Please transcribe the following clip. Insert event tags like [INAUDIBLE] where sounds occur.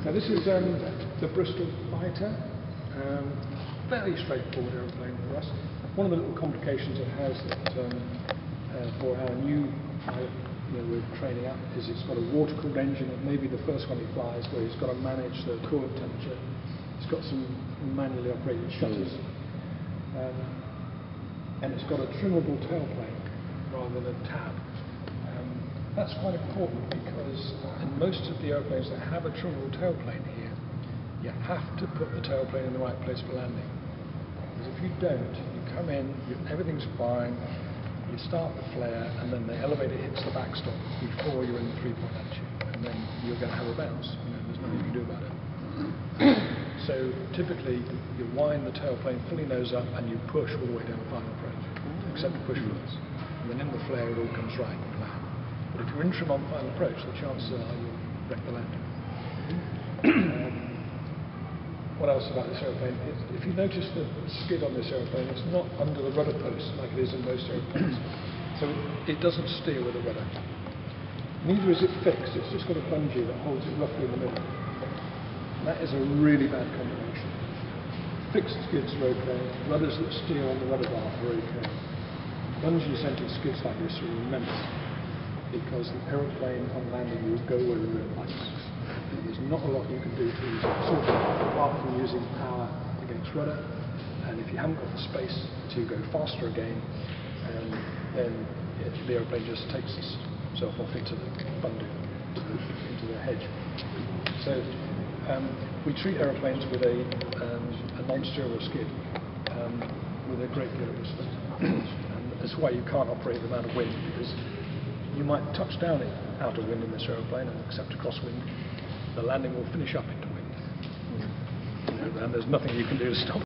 Now this is um, the Bristol Fighter. Um, fairly straightforward aeroplane for us. One of the little complications it has that um, uh, for our new pilot you know, we're training up is it's got a water-cooled engine. It may be the first one he flies where he's got to manage the coolant temperature. It's got some manually operated shutters. Um, and it's got a trimmable tailplane rather than a tab. That's quite important because in most of the airplanes that have a trimmable tailplane here, you have to put the tailplane in the right place for landing. Because if you don't, you come in, you, everything's fine, you start the flare, and then the elevator hits the backstop before you're in the three-point attitude, and then you're going to have a bounce. You know, there's nothing you can do about it. [COUGHS] so typically, you wind the tailplane fully nose up, and you push all the way down the final approach, except the push first. And then in the flare, it all comes right and land. But if you're in trim on final approach, the chances are you'll wreck the landing. um, what else about this aeroplane? If you notice the skid on this aeroplane, it's not under the rudder post like it is in most aeroplanes. [CLEARS THROAT] so it, doesn't steer with a rudder. Neither is it fixed, it's just got a bungee that holds it roughly in the middle. That is a really bad combination. Fixed skids are okay, rudders that steer on the rudder bar are okay. Bungee-centered skids like this are immense because the aeroplane on landing will go where the wind likes. There's not a lot you can do to use it, sort of, apart from using power against rudder. And if you haven't got the space to go faster again, um, then it, the aeroplane just takes itself off into the bundu, into the, into the hedge. So um, we treat aeroplanes with a, um, a non-steerable skid um, with a great deal of respect. [CLEARS THROAT] and that's why you can't operate them out of wind because you might touch down in out of wind in this aeroplane and accept a crosswind. The landing will finish up into wind. You know, and there's nothing you can do to stop